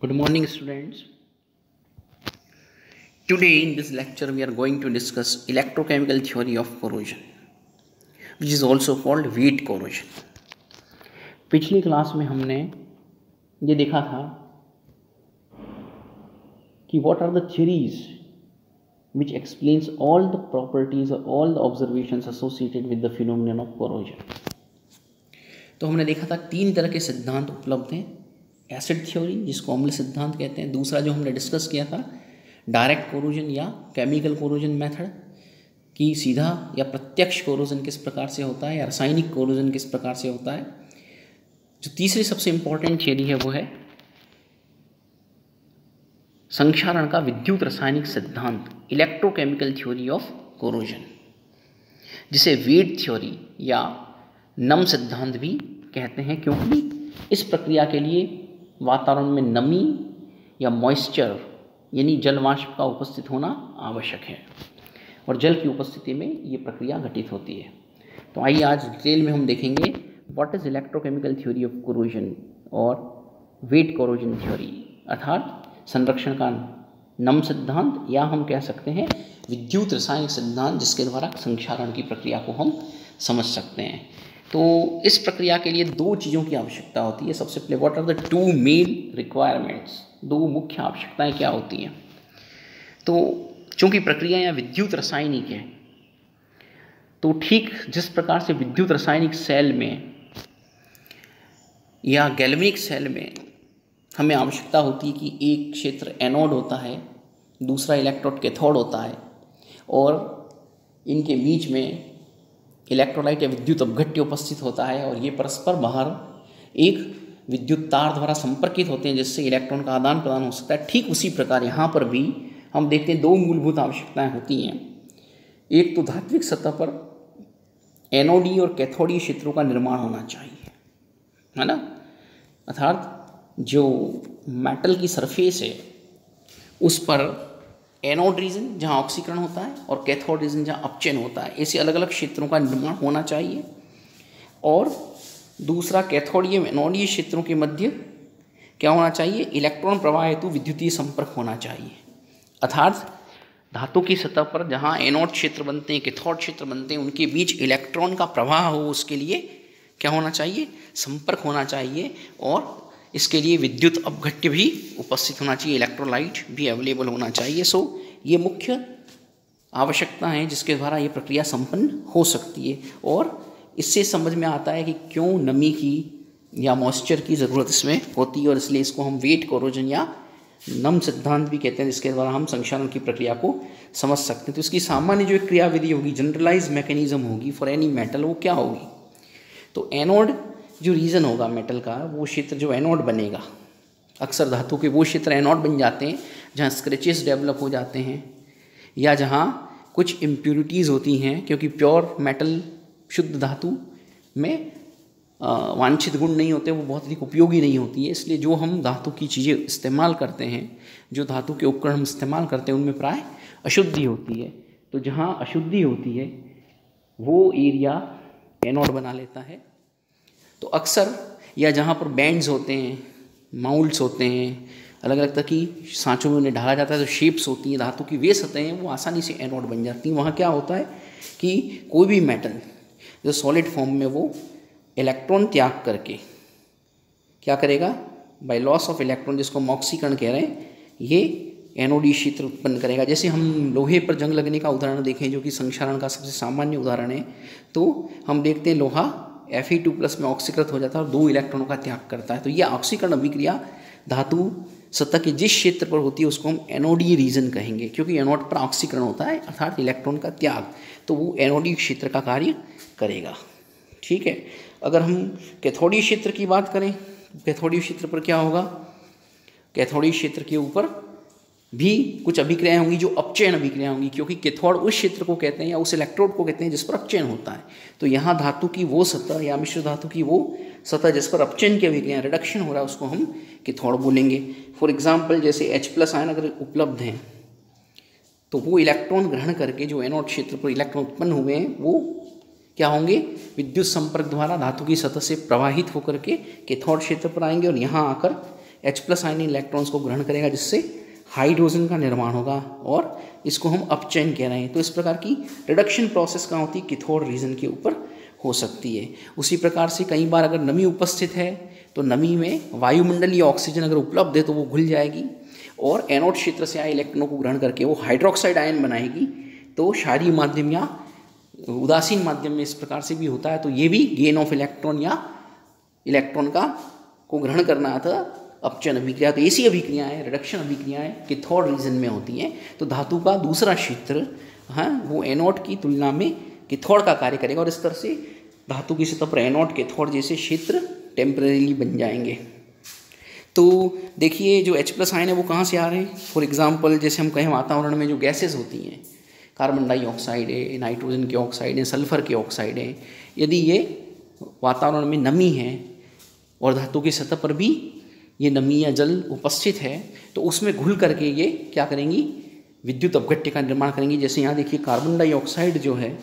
Good morning, students. Today, in this lecture, we are going to discuss electrochemical theory of corrosion, which is also called weight corrosion. पिछली class में हमने ये देखा था कि what are the theories which explains all the properties or all the observations associated with the phenomenon of corrosion. तो हमने देखा था तीन तरह के सिद्धांत उपलब्ध हैं एसिड थ्योरी, जिसको अम्ल सिद्धांत कहते हैं। दूसरा जो हमने डिस्कस किया था डायरेक्ट कोरोजन या केमिकल कोरोजन मेथड कि सीधा या प्रत्यक्ष कोरोजन किस प्रकार से होता है, या रासायनिक कोरोजन किस प्रकार से होता है। जो तीसरी सबसे इंपॉर्टेंट थियरी है, वो है संक्षारण का विद्युत रासायनिक सिद्धांत इलेक्ट्रोकेमिकल थ्योरी ऑफ़ कोरोजन जिसे वेट थ्योरी या नम सिद्धांत भी कहते हैं, क्योंकि इस प्रक्रिया के लिए वातावरण में नमी या मॉइस्चर यानी जलवाष्प का उपस्थित होना आवश्यक है। और जल की उपस्थिति में ये प्रक्रिया घटित होती है। तो आइए आज डिटेल में हम देखेंगे what is electrochemical theory of corrosion और वेट कोरोजन थ्योरी अर्थात संरक्षण का नम सिद्धांत, या हम कह सकते हैं विद्युत रासायनिक सिद्धांत, जिसके द्वारा संक्षारण की प्रक्रिया को हम समझ सकते हैं। तो इस प्रक्रिया के लिए दो चीज़ों की आवश्यकता होती है। सबसे पहले what are the two main requirements दो मुख्य आवश्यकताएँ क्या होती हैं? तो चूँकि प्रक्रिया या विद्युत रासायनिक है तो ठीक जिस प्रकार से विद्युत रासायनिक सेल में या गैल्वेनिक सेल में हमें आवश्यकता होती है कि एक क्षेत्र एनोड होता है, दूसरा इलेक्ट्रोड कैथोड होता है और इनके बीच में इलेक्ट्रोलाइट या विद्युत अपघट्य उपस्थित होता है और ये परस्पर बाहर एक विद्युत तार द्वारा संपर्कित होते हैं, जिससे इलेक्ट्रॉन का आदान प्रदान हो सकता है। ठीक उसी प्रकार यहाँ पर भी हम देखते हैं दो मूलभूत आवश्यकताएँ होती हैं। एक तो धात्विक सतह पर एनोडी और कैथोडी क्षेत्रों का निर्माण होना चाहिए, है ना? अर्थात जो मेटल की सरफेस है, उस पर एनोड रीजन जहाँ ऑक्सीकरण होता है और कैथोड रीजन जहाँ अपचयन होता है। ऐसे अलग अलग क्षेत्रों का निर्माण होना चाहिए। और दूसरा, कैथोडियम एनोडीय क्षेत्रों के मध्य क्या होना चाहिए? इलेक्ट्रॉन प्रवाह हेतु विद्युतीय संपर्क होना चाहिए। अर्थात धातु की सतह पर जहाँ एनोड क्षेत्र बनते हैं, कैथोड क्षेत्र बनते हैं, उनके बीच इलेक्ट्रॉन का प्रवाह हो, उसके लिए क्या होना चाहिए? संपर्क होना चाहिए। और इसके लिए विद्युत अपघट्य भी उपस्थित होना चाहिए इलेक्ट्रोलाइट भी अवेलेबल होना चाहिए। सो ये मुख्य आवश्यकता है जिसके द्वारा ये प्रक्रिया संपन्न हो सकती है। और इससे समझ में आता है कि क्यों नमी की या मॉइस्चर की ज़रूरत इसमें होती है और इसलिए इसको हम वेट कोरोजन या नम सिद्धांत भी कहते हैं, जिसके द्वारा हम संक्षारण की प्रक्रिया को समझ सकते हैं। तो इसकी सामान्य जो एक क्रियाविधि होगी जनरलाइज मैकेनिज्म होगी फॉर एनी मेटल वो क्या होगी? तो एनोड जो रीजन होगा मेटल का, वो क्षेत्र जो एनोड बनेगा। अक्सर धातु के वो क्षेत्र एनोड बन जाते हैं, जहाँ स्क्रेचेस डेवलप हो जाते हैं, या जहाँ कुछ इम्प्योरिटीज़ होती हैं, क्योंकि प्योर मेटल शुद्ध धातु में वांछित गुण नहीं होते, वो बहुत अधिक उपयोगी नहीं होती है। इसलिए जो हम धातु की चीज़ें इस्तेमाल करते हैं, जो धातु के उपकरण हम इस्तेमाल करते हैं, उनमें प्राय अशुद्धि होती है। तो जहाँ अशुद्धि होती है, वो एरिया एनोड बना लेता है। तो अक्सर, या जहाँ पर बैंड्स होते हैं माउल्ड्स होते हैं अलग अलग तरह की सांचों में उन्हें ढाला जाता है तो शेप्स होती हैं, धातु की वे सतहें वो आसानी से एनोड बन जाती हैं। वहाँ क्या होता है कि कोई भी मेटल जो सॉलिड फॉर्म में वो इलेक्ट्रॉन त्याग करके, क्या करेगा? बाय लॉस ऑफ़ इलेक्ट्रॉन जिसको मॉक्सीकरण कह रहे हैं, ये एनोडी क्षेत्र उत्पन्न करेगा। जैसे हम लोहे पर जंग लगने का उदाहरण देखें, जो कि संक्षारण का सबसे सामान्य उदाहरण है तो हम देखते हैं लोहा एफ़ ई टू प्लस में ऑक्सीकृत हो जाता है और दो इलेक्ट्रॉनों का त्याग करता है। तो यह ऑक्सीकरण अभिक्रिया धातु सतह के जिस क्षेत्र पर होती है उसको हम एनोडी रीजन कहेंगे, क्योंकि एनोड पर ऑक्सीकरण होता है, अर्थात इलेक्ट्रॉन का त्याग। तो वो एनोडी क्षेत्र का कार्य करेगा। ठीक है? अगर हम कैथोडी क्षेत्र की बात करें कैथोडी क्षेत्र पर क्या होगा? कैथोडी क्षेत्र के ऊपर भी कुछ अभिक्रियाएँ होंगी जो अपचयन अभिक्रिया होंगी, क्योंकि कैथोड उस क्षेत्र को कहते हैं या उस इलेक्ट्रोड को कहते हैं जिस पर अपचयन होता है। तो यहाँ धातु की वो सतह या मिश्र धातु की वो सतह जिस पर अपचयन की अभिक्रिया रिडक्शन हो रहा है, उसको हम कैथोड बोलेंगे। फॉर एग्ज़ाम्पल जैसे एच प्लस आयन अगर उपलब्ध हैं तो वो इलेक्ट्रॉन ग्रहण करके जो एनोड क्षेत्र पर इलेक्ट्रॉन उत्पन्न हुए हैं, वो क्या होंगे? विद्युत संपर्क द्वारा धातु की सतह से प्रवाहित होकर के कैथोड क्षेत्र पर आएँगे और यहाँ आकर एच प्लस आयन इलेक्ट्रॉन्स को ग्रहण करेगा, जिससे हाइड्रोजन का निर्माण होगा और इसको हम अपचयन कह रहे हैं। तो इस प्रकार की रिडक्शन प्रोसेस कहाँ होती है? किथोर रीजन के ऊपर हो सकती है। उसी प्रकार से कई बार अगर नमी उपस्थित है तो नमी में वायुमंडलीय ऑक्सीजन अगर उपलब्ध है तो वो घुल जाएगी और एनोड क्षेत्र से आए इलेक्ट्रॉनों को ग्रहण करके वो हाइड्रोक्साइड आयन बनाएगी। तो क्षारीय माध्यम या उदासीन माध्यम में इस प्रकार से भी होता है तो ये भी गेन ऑफ़ इलेक्ट्रॉन या इलेक्ट्रॉन का को ग्रहण करना था अपचन अभिक्रिया तो ऐसी अभिक्रियाएँ रिडक्शन अभिक्रियाएँ किथोड रीजन में होती हैं तो धातु का दूसरा क्षेत्र हाँ वो एनोड की तुलना में किथोड का कार्य करेगा और इस तरह से धातु की सतह पर एनोड कैथोड जैसे क्षेत्र टेम्परेली बन जाएँगे। तो देखिए, जो एच प्लस आयन है, वो कहाँ से आ रहे हैं? फॉर एग्ज़ाम्पल जैसे हम कहें वातावरण में जो गैसेज होती हैं कार्बन डाइऑक्साइड है नाइट्रोजन के ऑक्साइड है सल्फ़र के ऑक्साइड है, यदि ये वातावरण में नमी है और धातु की सतह पर भी ये नमी या जल उपस्थित है तो उसमें घुल करके ये क्या करेंगी? विद्युत अपघट्य का निर्माण करेंगी। जैसे यहाँ देखिए कार्बन डाइऑक्साइड जो है,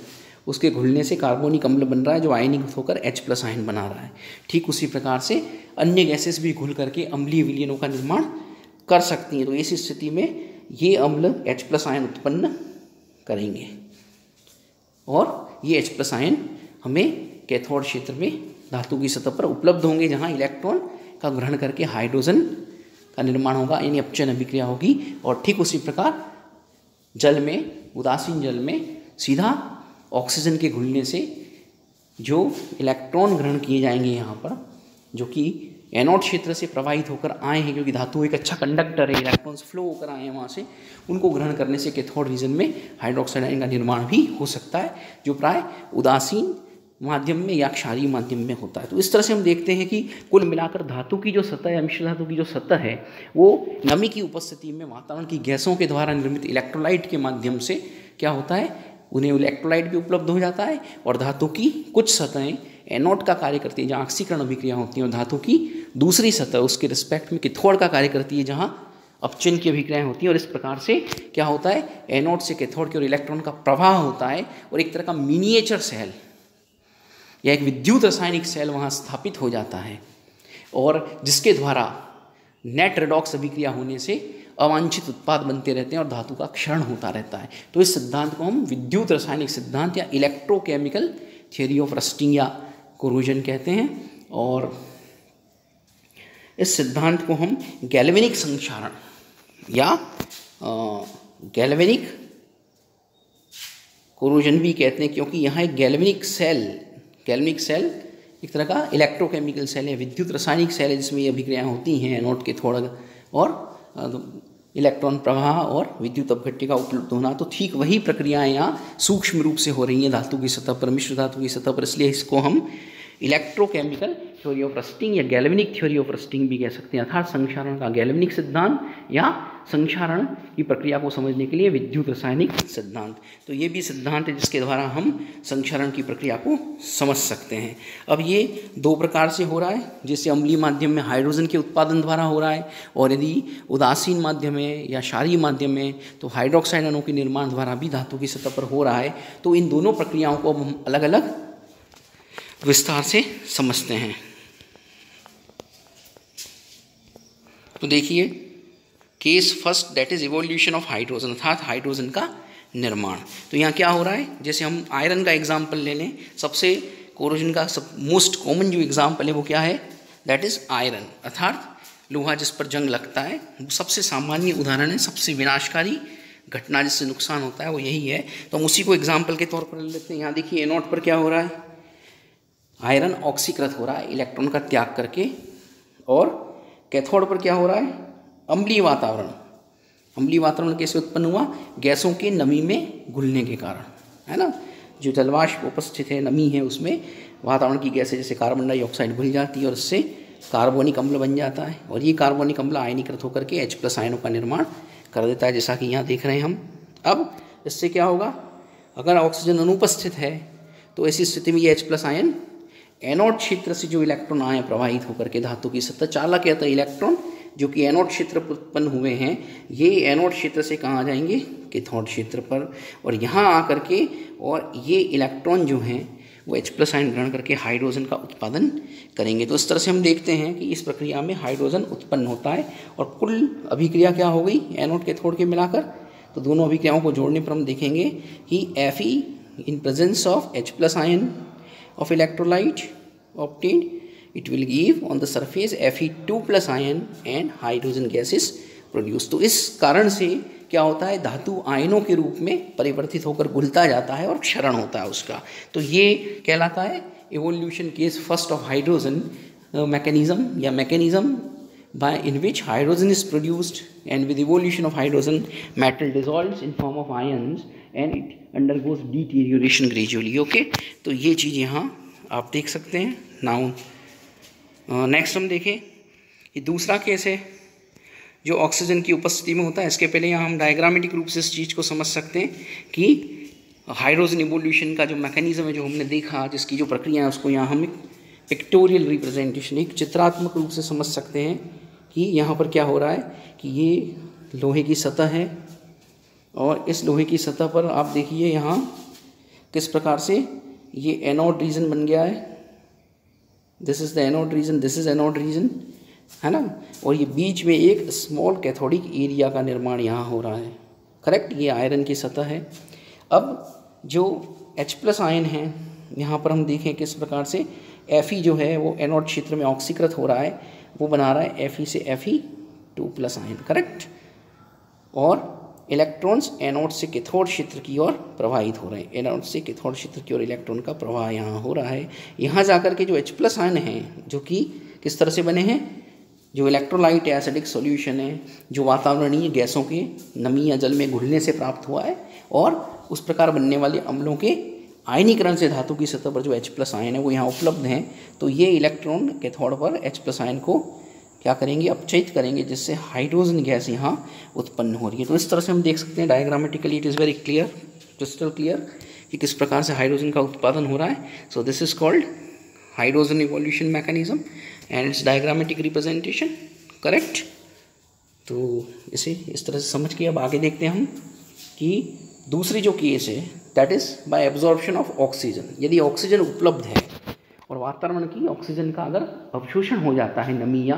उसके घुलने से कार्बोनिक अम्ल बन रहा है, जो आयनिक होकर H प्लस आयन बना रहा है। ठीक उसी प्रकार से अन्य गैसेस भी घुल करके अम्लीय विलियनों का निर्माण कर सकती हैं। तो इस स्थिति में ये अम्ल H प्लस आयन उत्पन्न करेंगे। और ये H प्लस आयन हमें कैथोड क्षेत्र में धातु की सतह पर उपलब्ध होंगे, जहाँ इलेक्ट्रॉन का ग्रहण करके हाइड्रोजन का निर्माण होगा, यानी अपचयन अभिक्रिया होगी। और ठीक उसी प्रकार जल में, उदासीन जल में सीधा ऑक्सीजन के घुलने से जो इलेक्ट्रॉन ग्रहण किए जाएँगे यहाँ पर, जो कि एनोड क्षेत्र से प्रवाहित होकर आए हैं, क्योंकि धातु एक अच्छा कंडक्टर है इलेक्ट्रॉन्स फ्लो होकर आए हैं वहाँ से, उनको ग्रहण करने से कैथोड रीजन में हाइड्रोक्साइड आयन का निर्माण भी हो सकता है, जो प्राय उदासीन माध्यम में या क्षारीय माध्यम में होता है। तो इस तरह से हम देखते हैं कि कुल मिलाकर धातु की जो सतह है मिश्र धातु की जो सतह है, वो नमी की उपस्थिति में वातावरण की गैसों के द्वारा निर्मित इलेक्ट्रोलाइट के माध्यम से क्या होता है? उन्हें इलेक्ट्रोलाइट भी उपलब्ध हो जाता है और धातु की कुछ सतहें एनोड का कार्य करती है, जहाँ ऑक्सीकरण अभिक्रिया होती है और धातु की दूसरी सतह उसके रिस्पेक्ट में किथोड़ का कार्य करती है, जहाँ अपचिन की अभिक्रियाएँ होती हैं और इस प्रकार से क्या होता है? एनोड से कैथोड की और इलेक्ट्रॉन का प्रवाह होता है और एक तरह का मिनिएचर सेल या एक विद्युत रासायनिक सेल वहाँ स्थापित हो जाता है और जिसके द्वारा नेट रेडॉक्स अभिक्रिया होने से अवांछित उत्पाद बनते रहते हैं और धातु का क्षरण होता रहता है। तो इस सिद्धांत को हम विद्युत रासायनिक सिद्धांत या इलेक्ट्रोकेमिकल थियोरी ऑफ़ रस्टिंग या कोरोजन कहते हैं और इस सिद्धांत को हम गैल्वेनिक संक्षारण या गैल्वेनिक कोरोजन भी कहते हैं, क्योंकि यहाँ एक गैल्वेनिक सेल गैल्वेनिक सेल, एक तरह का इलेक्ट्रोकेमिकल सेल है विद्युत रासायनिक सेल है जिसमें ये अभिक्रियाएँ होती हैं नोट के थोड़ा और इलेक्ट्रॉन प्रवाह और विद्युत अपघट्य का उपलब्ध होना। तो ठीक वही प्रक्रियाएँ यहाँ सूक्ष्म रूप से हो रही हैं, धातु की सतह पर, मिश्र धातु की सतह पर। इसलिए इसको हम इलेक्ट्रोकेमिकल थ्योरी ऑफ़ रस्टिंग या गैल्वेनिक थ्योरी ऑफ़ रस्टिंग भी कह सकते हैं। अर्थात संक्षारण का गैल्वेनिक सिद्धांत या संक्षारण की प्रक्रिया को समझने के लिए विद्युत रासायनिक सिद्धांत। तो ये भी सिद्धांत है जिसके द्वारा हम संक्षारण की प्रक्रिया को समझ सकते हैं। अब ये दो प्रकार से हो रहा है, जैसे अम्लीय माध्यम में हाइड्रोजन के उत्पादन द्वारा हो रहा है और यदि उदासीन माध्यम में या क्षारीय माध्यम में तो हाइड्रोक्साइड अणु के निर्माण द्वारा भी धातु की सतह पर हो रहा है। तो इन दोनों प्रक्रियाओं को अब हम अलग अलग विस्तार से समझते हैं। तो देखिए case first that is evolution of hydrogen अर्थात हाइड्रोजन का निर्माण। तो यहाँ क्या हो रहा है? जैसे हम आयरन का एग्ज़ाम्पल ले लें, सबसे कोरोजन का सब मोस्ट कॉमन जो एग्ज़ाम्पल है, वो क्या है? दैट इज़ आयरन अर्थात लोहा जिस पर जंग लगता है सबसे सामान्य उदाहरण है, सबसे विनाशकारी घटना जिससे नुकसान होता है, वो यही है। तो हम उसी को एग्ज़ाम्पल के तौर पर ले लेते हैं। यहाँ देखिए एनोट पर क्या हो रहा है? आयरन ऑक्सीकृत हो रहा है इलेक्ट्रॉन का त्याग करके। और कैथोड पर क्या हो रहा है? अम्लीय वातावरण। अम्लीय वातावरण कैसे उत्पन्न हुआ? गैसों के नमी में घुलने के कारण, है ना? जो जलवाष्प उपस्थित है, नमी है, उसमें वातावरण की गैसें, जैसे कार्बन डाइऑक्साइड घुल जाती है और उससे कार्बोनिक अम्ल बन जाता है। और ये कार्बोनिक अम्ल आयनीकृत होकर के एच प्लस आयनों का निर्माण कर देता है, जैसा कि यहाँ देख रहे हैं हम। अब इससे क्या होगा? अगर ऑक्सीजन अनुपस्थित है तो ऐसी स्थिति में ये एच प्लस आयन एनोड क्षेत्र से जो इलेक्ट्रॉन आए, प्रवाहित होकर के धातु की सतह चालक या तो इलेक्ट्रॉन जो कि एनोड क्षेत्र उत्पन्न हुए हैं, ये एनोड क्षेत्र से कहाँ आ जाएँगे? कैथोड क्षेत्र पर। और यहाँ आकर के, और ये इलेक्ट्रॉन जो हैं, वो एच प्लस आयन ग्रहण करके हाइड्रोजन का उत्पादन करेंगे। तो इस तरह से हम देखते हैं कि इस प्रक्रिया में हाइड्रोजन उत्पन्न होता है। और कुल अभिक्रिया क्या हो गई एनोड के थोड़ के मिलाकर? तो दोनों अभिक्रियाओं को जोड़ने पर हम देखेंगे कि F in presence of H plus ion of electrolyte obtained it will give on the surface F E two plus ion and hydrogen gases produce तो इस कारण से क्या होता है? धातु आयनों के रूप में परिवर्तित होकर घुलता जाता है और क्षरण होता है उसका। तो ये कहलाता है evolution case first of hydrogen mechanism या mechanism by in which hydrogen is produced and with evolution of hydrogen metal dissolve in form of ion and it undergoes deterioration gradually okay तो ये चीज़ यहाँ आप देख सकते हैं। नाउ नेक्स्ट हम देखें ये दूसरा केस है जो ऑक्सीजन की उपस्थिति में होता है। इसके पहले यहाँ हम डायग्रामेटिक रूप से इस चीज़ को समझ सकते हैं कि हाइड्रोजन इवोल्यूशन का जो मैकेनिज्म है, जो हमने देखा, जिसकी जो प्रक्रिया है, उसको यहाँ हम एक पिक्टोरियल रिप्रेजेंटेशन एक चित्रात्मक रूप से समझ सकते हैं कि यहाँ पर क्या हो रहा है कि ये लोहे की सतह है और इस लोहे की सतह पर आप देखिए यहाँ किस प्रकार से ये एनोड रीजन बन गया है। This is the anode region this is anode region है ना? और ये बीच में एक स्मॉल कैथोडिक एरिया का निर्माण यहाँ हो रहा है। करेक्ट ये आयरन की सतह है। अब जो H प्लस आयन है, यहाँ पर हम देखें किस प्रकार से एफ़ जो है, वो एनोड क्षेत्र में ऑक्सीकृत हो रहा है। वो बना रहा है एफ़ से F two plus ion correct और इलेक्ट्रॉन्स एनोड से कैथोड क्षेत्र की ओर प्रवाहित हो रहे हैं। एनोड से कैथोड क्षेत्र की ओर इलेक्ट्रॉन का प्रवाह यहाँ हो रहा है। यहाँ जाकर के जो एच प्लस आयन हैं, जो कि किस तरह से बने हैं? जो इलेक्ट्रोलाइट या एसिडिक सॉल्यूशन है, जो वातावरणीय गैसों के नमी या जल में घुलने से प्राप्त हुआ है और उस प्रकार बनने वाले अम्लों के आयनीकरण से धातु की सतह पर जो H प्लस आयन है, वो यहाँ उपलब्ध हैं। तो ये इलेक्ट्रॉन कैथोड पर H प्लस आयन को क्या करेंगे, अपचयित करेंगे, जिससे हाइड्रोजन गैस यहाँ उत्पन्न हो रही है। तो इस तरह से हम देख सकते हैं diagrammatically it is very clear crystal clear कि किस प्रकार से हाइड्रोजन का उत्पादन हो रहा है। So this is called hydrogen evolution mechanism and its diagrammatic representation correct तो इसे इस तरह से समझ के अब आगे देखते हैं हम कि दूसरी जो केस है that is by absorption of oxygen यदि ऑक्सीजन उपलब्ध है और वातावरण की ऑक्सीजन का अगर अवशोषण हो जाता है नमी या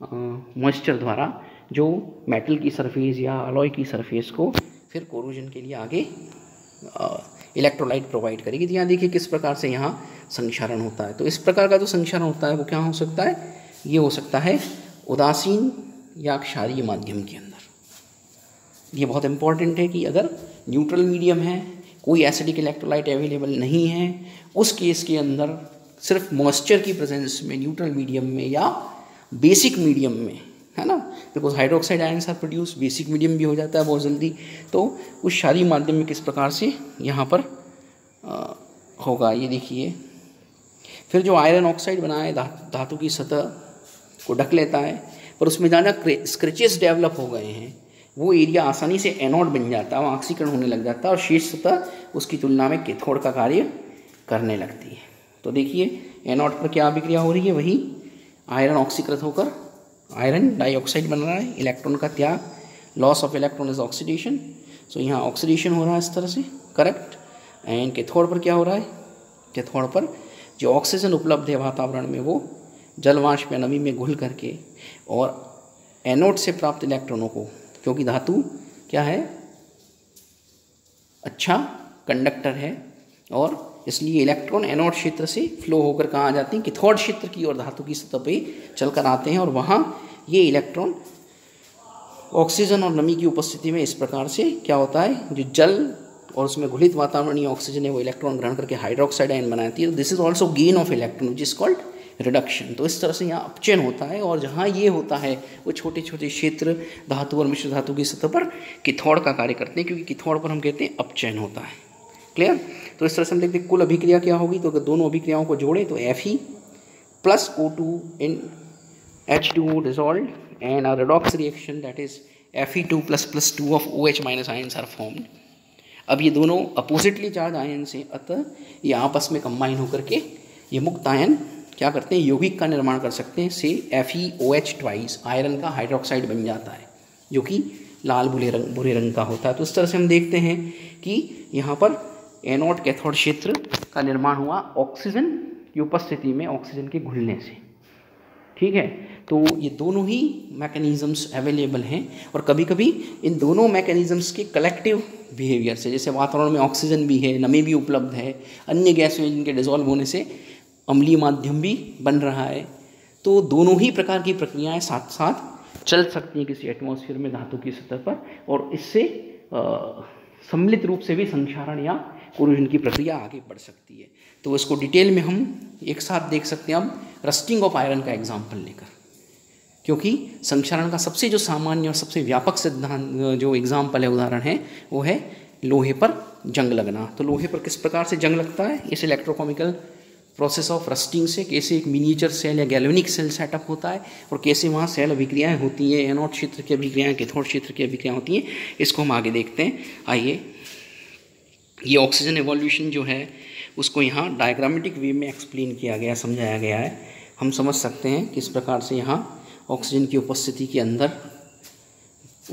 मॉइस्चर द्वारा जो मेटल की सरफेस या अलॉय की सरफेस को फिर कोरोजन के लिए आगे इलेक्ट्रोलाइट प्रोवाइड करेगी। तो यहाँ देखिए किस प्रकार से यहाँ संक्षारण होता है। तो इस प्रकार का जो संक्षारण होता है वो क्या हो सकता है? ये हो सकता है उदासीन या क्षारीय माध्यम के अंदर। ये बहुत इंपॉर्टेंट है कि अगर न्यूट्रल मीडियम है, कोई एसिडिक इलेक्ट्रोलाइट अवेलेबल नहीं है, उस केस के अंदर सिर्फ़ मॉइस्चर की प्रेजेंस में न्यूट्रल मीडियम में या बेसिक मीडियम में है ना? Because hydroxide ion are produce basic medium भी हो जाता है बहुत जल्दी। तो उस शारी माध्यम में किस प्रकार से यहाँ पर आ, होगा? ये देखिए। फिर जो आयरन ऑक्साइड बना है धातु की सतह को ढक लेता है पर उसमें ज़्यादा स्क्रेचेस डेवलप हो गए हैं। वो एरिया आसानी से एनोड बन जाता है वहाँ ऑक्सीकरण होने लग जाता है और शीर्ष सतह उसकी तुलना में कैथोड का कार्य करने लगती है। तो देखिए एनोड पर क्या अभिक्रिया हो रही है? वही आयरन ऑक्सीकृत होकर, आयरन डाइऑक्साइड बन रहा है, इलेक्ट्रॉन का त्याग loss of electron is oxidation so यहाँ ऑक्सीडेशन हो रहा है इस तरह से करेक्ट एंड कैथोड पर क्या हो रहा है? कैथोड पर जो ऑक्सीजन उपलब्ध है वातावरण में, वो जलवाष्प या नमी में घुल करके और एनोड से प्राप्त इलेक्ट्रॉनों को, क्योंकि धातु क्या है? अच्छा कंडक्टर है और इसलिए इलेक्ट्रॉन एनोड क्षेत्र से फ्लो होकर कहाँ आ जाते हैं? कैथोड क्षेत्र की और धातु की सतह पे चलकर आते हैं और वहाँ ये इलेक्ट्रॉन ऑक्सीजन और नमी की उपस्थिति में इस प्रकार से क्या होता है? जो जल और उसमें घुलित वातावरणीय ऑक्सीजन है, वो इलेक्ट्रॉन ग्रहण करके हाइड्रोक्साइड आयन बनाती है। This is also gain of electron which is called reduction तो इस तरह से यहाँ अपचयन होता है और जहाँ ये होता है, वो छोटे छोटे क्षेत्र, धातु और मिश्र धातु की सतह पर किथौड़ का कार्य करते हैं, क्योंकि किथौड़ पर हम कहते हैं अपचयन होता है। क्लियर तो इस तरह से हम देखते हैं, कुल अभिक्रिया क्या होगी? तो अगर दोनों अभिक्रियाओं को जोड़ें तो F E plus O two in H two dissolve and redox reaction that is F E two plus plus two of O H minus ions are formed अब ये दोनों अपोजिटली चार्ज आयन से अतः ये आपस में कंबाइन होकर के ये मुक्त आयन क्या करते हैं? यौगिक का निर्माण कर सकते हैं, से F E O H twice iron का हाइड्रोक्साइड बन जाता है, जो कि लाल बुरे रंग बुरे रंग का होता है। तो इस तरह से हम देखते हैं कि यहाँ पर एनोड कैथोड क्षेत्र का निर्माण हुआ ऑक्सीजन की उपस्थिति में, ऑक्सीजन के घुलने से। ठीक है? तो ये दोनों ही मैकेनिज़म्स अवेलेबल हैं और कभी कभी इन दोनों मैकेनिज़म्स के कलेक्टिव बिहेवियर से, जैसे वातावरण में ऑक्सीजन भी है, नमी भी उपलब्ध है, अन्य गैस जिनके डिजॉल्व होने से अम्लीय माध्यम भी बन रहा है। तो दोनों ही प्रकार की प्रक्रियाएँ साथ साथ चल सकती हैं किसी एटमॉस्फेयर में धातु की सतह पर और इससे सम्मिलित रूप से भी संक्षारण या कोरोजन की प्रक्रिया आगे बढ़ सकती है। तो इसको डिटेल में हम एक साथ देख सकते हैं। अब रस्टिंग ऑफ़ आयरन का एग्ज़ाम्पल लेकर। क्योंकि संक्षारण का सबसे जो सामान्य और सबसे व्यापक सिद्धांत, जो एग्ज़ाम्पल है, उदाहरण है, वो है लोहे पर जंग लगना। तो लोहे पर किस प्रकार से जंग लगता है? इस इलेक्ट्रोकॉमिकल प्रोसेस ऑफ़ रस्टिंग से कैसे एक मिनिएचर सेल या गैलोनिक सेल सेटअप होता है और कैसे वहाँ सेल अभिक्रियाएँ होती हैं एनोड क्षेत्र की अभिक्रियाएँ कैथोड क्षेत्र की अभिक्रियाएँ होती हैं, इसको हम आगे देखते हैं। आइए ये ऑक्सीजन एवोल्यूशन जो है, उसको यहाँ डायग्रामेटिक वे में एक्सप्लेन किया गया, समझाया गया है। हम समझ सकते हैं किस प्रकार से यहाँ ऑक्सीजन की उपस्थिति के अंदर,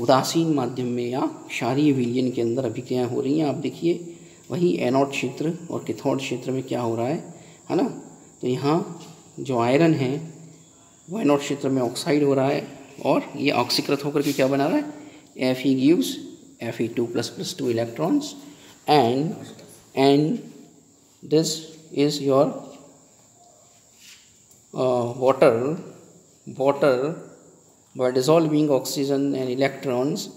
उदासीन माध्यम में या क्षारीय विलियन के अंदर अभिक्रियाएँ हो रही हैं। आप देखिए, वही एनोड क्षेत्र और कैथोड क्षेत्र में क्या हो रहा है है ना? तो यहाँ जो आयरन है, वो एनोड क्षेत्र में ऑक्साइड हो रहा है और ये ऑक्सीकृत होकर के क्या बना रहा है? F E gives F E two plus plus two electrons and and this is your uh, water water by dissolving oxygen and electrons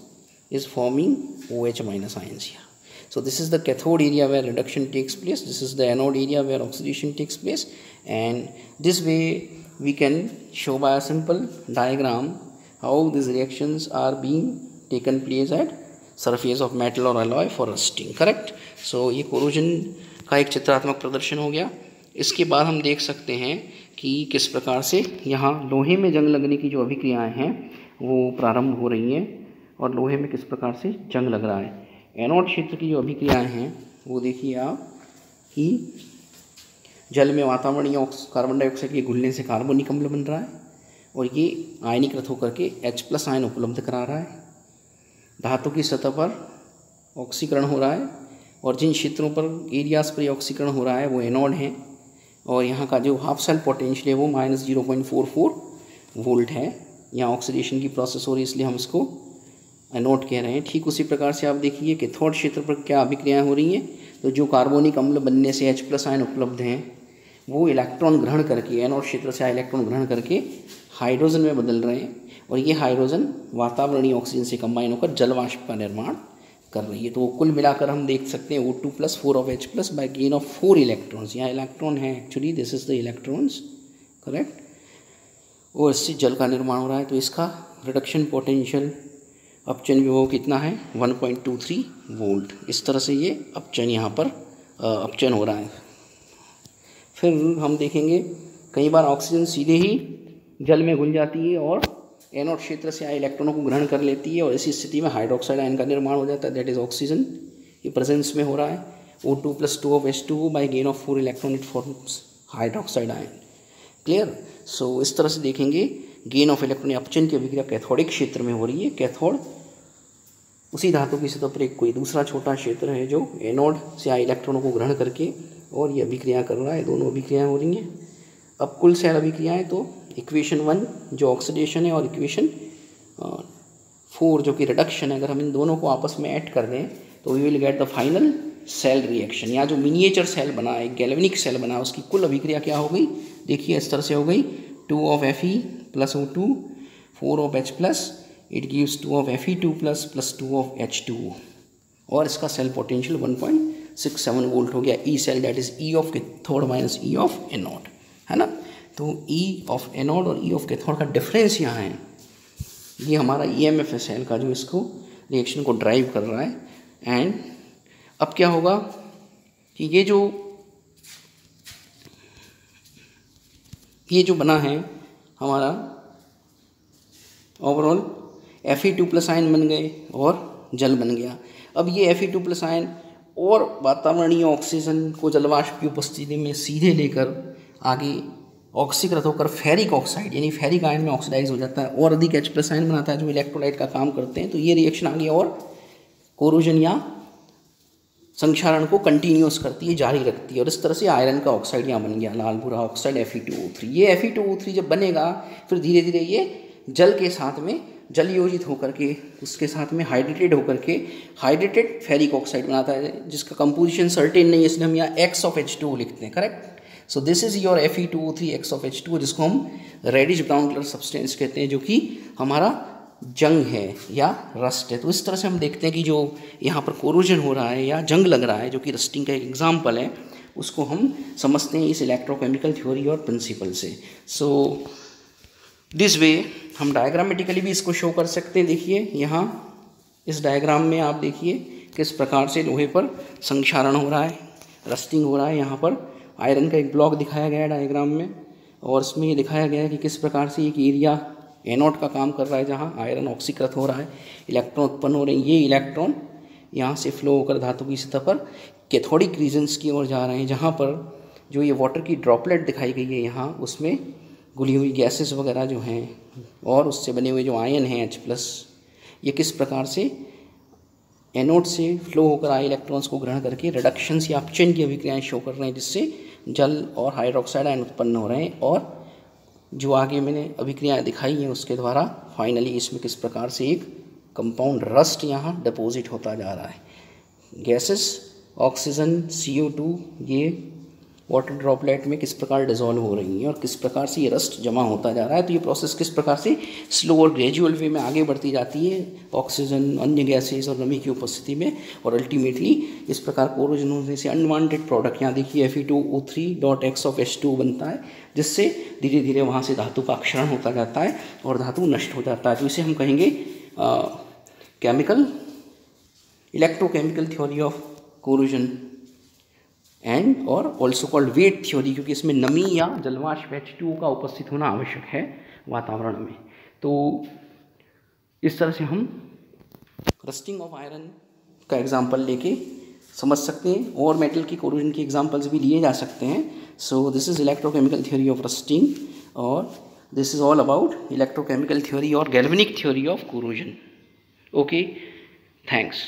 is forming OH minus ions here. So this is the cathode area where reduction takes place. This is the anode area where oxidation takes place. And this way we can show by a simple diagram how these reactions are being taken place at surface of metal or alloy for rusting. Correct? So, ये corrosion का एक चित्रात्मक प्रदर्शन हो गया इसके बाद हम देख सकते हैं कि किस प्रकार से यहाँ लोहे में जंग लगने की जो अभिक्रियाएँ हैं, वो प्रारंभ हो रही हैं और लोहे में किस प्रकार से जंग लग रहा है एनोड क्षेत्र की जो अभिक्रियाएँ हैं, वो देखिए आप कि जल में वातावरणीय कार्बन डाइऑक्साइड के घुलने से कार्बनिक अम्ल बन रहा है और ये आयनीकृत होकर के एच प्लस आयन उपलब्ध करा रहा है धातु की सतह पर ऑक्सीकरण हो रहा है और जिन क्षेत्रों पर एरियाज़ पर ऑक्सीकरण हो रहा है, वो एनोड हैं और यहाँ का जो हाफ़ सेल पोटेंशियल है, वो minus zero point four four volt है। यहाँ ऑक्सीडेशन की प्रोसेस हो रही है, इसलिए हम इसको नोट कह रहे हैं। ठीक उसी प्रकार से आप देखिए कि थर्ड क्षेत्र पर क्या अभिक्रियाएँ हो रही हैं। तो जो कार्बोनिक अम्ल बनने से एच प्लस आयन उपलब्ध हैं, वो इलेक्ट्रॉन ग्रहण करके एनोड क्षेत्र से इलेक्ट्रॉन ग्रहण करके हाइड्रोजन में बदल रहे हैं। और ये हाइड्रोजन वातावरणीय ऑक्सीजन से कंबाइन होकर जलवाष्प का निर्माण कर रही है। तो वो कुल मिलाकर हम देख सकते हैं O two plus four of H plus by gain of four electrons यहाँ इलेक्ट्रॉन है actually this is the electrons correct और इससे जल का निर्माण हो रहा है तो इसका रिडक्शन पोटेंशियल अपचन विभव कितना है? 1.23 वोल्ट इस तरह से ये अपचन यहाँ पर अपचन हो रहा है। फिर हम देखेंगे, कई बार ऑक्सीजन सीधे ही जल में घुल जाती है और एनोड क्षेत्र से आए इलेक्ट्रॉनों को ग्रहण कर लेती है और इसी स्थिति में हाइड्रोक्साइड आयन का निर्माण हो जाता है दैट इज़ ऑक्सीजन ये प्रेजेंस में हो रहा है। O two plus two of S two by gain of four electron it forms hydroxide ion clear so इस तरह से देखेंगे गेन ऑफ़ इलेक्ट्रॉन अपचन की अभिक्रिया कैथोडिक क्षेत्र में हो रही है। कैथोड, उसी धातु की सतह पर एक कोई दूसरा छोटा क्षेत्र है जो एनोड से आए इलेक्ट्रॉनों को ग्रहण करके और ये अभिक्रिया कर रहा है। दोनों अभिक्रियाएँ हो रही हैं। अब कुल सेल अभिक्रियाएँ तो इक्वेशन वन जो ऑक्सीडेशन है और इक्वेशन फोर जो कि रिडक्शन है, अगर हम इन दोनों को आपस में ऐड कर दें तो we will get the final cell reaction या जो मिनिएचर सेल बना एक गैल्वेनिक सेल बना उसकी कुल अभिक्रिया क्या हो गई? देखिए इस तरह से हो गई। Two of F E plus O two four of H plus it gives two of F E two plus plus two of H two और इसका cell potential one point six seven volt हो गया। E cell that is E of K third minus E of A not है तो E of anode और E of cathode का difference यहाँ है। ये हमारा E M F S L का जो इसको रिएक्शन को ड्राइव कर रहा है। एंड अब क्या होगा कि ये जो ये जो बना है हमारा overall F E two plus ion बन गए और जल बन गया। अब ये F E two plus ion और वातावरणीय ऑक्सीजन को जलवाष्प की उपस्थिति में सीधे लेकर आगे ऑक्सीकृत होकर फेरिक ऑक्साइड यानी फेरिक आयन में ऑक्सीडाइज हो जाता है और अधिक एच प्लस आयन बनाता है जो इलेक्ट्रोलाइट का काम करते हैं तो ये रिएक्शन आगे और कोरोजन या संक्षारण को कंटिन्यूस करती है, जारी रखती है। और इस तरह से आयरन का ऑक्साइड यहाँ बन गया लाल भूरा ऑक्साइड एफ़ ये एफ़ जब बनेगा, फिर धीरे धीरे ये जल के साथ में, जल योजित होकर के, उसके साथ में हाइड्रेटेड होकर के हाइड्रेटेड फेरिक ऑक्साइड बनाता है, जिसका कंपोजिशन सर्टेन नहीं है, इसलिए हम यहाँ एक्स ऑफ़ एच टू लिखते हैं correct so this is your F E two three X of H two जिसको हम रेडिश ब्राउन कलर सब्सटेंस कहते हैं, जो कि हमारा जंग है या रस्ट है। तो इस तरह से हम देखते हैं कि जो यहाँ पर कोरोजन हो रहा है या जंग लग रहा है, जो कि रस्टिंग का एक एग्ज़ाम्पल है, उसको हम समझते हैं इस इलेक्ट्रोकेमिकल थ्योरी और प्रिंसिपल से। सो दिस वे हम डायग्रामेटिकली भी इसको शो कर सकते हैं। देखिए, यहाँ इस डायग्राम में आप देखिए किस प्रकार से लोहे पर संक्षारण हो रहा है रस्टिंग हो रहा है यहाँ पर। आयरन का एक ब्लॉक दिखाया गया है डायग्राम में, और इसमें ये दिखाया गया है कि किस प्रकार से एक एरिया, एनोड का काम कर रहा है जहाँ आयरन ऑक्सीकृत हो रहा है, इलेक्ट्रॉन उत्पन्न हो रहे हैं। ये इलेक्ट्रॉन यहाँ से फ्लो होकर धातु की सतह पर कैथोडिक रीजन्स की ओर जा रहे हैं, जहाँ पर जो ये वाटर की ड्रॉपलेट दिखाई गई है यहाँ, उसमें गुली हुई गैसेस वगैरह जो हैं, और उससे बने हुए जो आयन हैं एच प्लस ये किस प्रकार से एनोड से फ्लो होकर आए इलेक्ट्रॉन्स को ग्रहण करके रिडक्शंस या चेन की अभिक्रियाएँ शो कर रहे हैं, जिससे जल और हाइड्रोक्साइड आयन उत्पन्न हो रहे हैं और जो आगे मैंने अभिक्रियाएँ दिखाई हैं, उसके द्वारा फाइनली इसमें किस प्रकार से एक कंपाउंड रस्ट यहाँ डिपोजिट होता जा रहा है। गैसेस ऑक्सीजन सी ये वाटर ड्रॉपलेट में किस प्रकार डिजोल्व हो रही हैं और किस प्रकार से ये रस्ट जमा होता जा रहा है तो ये प्रोसेस किस प्रकार से स्लो और ग्रेजुअल वे में आगे बढ़ती जाती है ऑक्सीजन अन्य गैसेज और नमी की उपस्थिति में और अल्टीमेटली इस प्रकार कोरोजन होने से अनवांटेड प्रोडक्ट यहाँ देखिए F E two O three dot X of H two बनता है, जिससे धीरे धीरे वहाँ से धातु का क्षरण होता जाता है और धातु नष्ट हो जाता है। तो इसे हम कहेंगे chemical electrochemical theory of corrosion and और ऑल्सो कॉल्ड वेट थ्योरी क्योंकि इसमें नमी या जलवाष्प एच टू का उपस्थित होना आवश्यक है वातावरण में। तो इस तरह से हम रस्टिंग ऑफ़ आयरन का एग्ज़ाम्पल लेके समझ सकते हैं और मेटल की कोरोजन की एग्जाम्पल्स भी लिए जा सकते हैं। So this is electrochemical theory of rusting और this is all about electrochemical theory और galvanic theory of corrosion okay thanks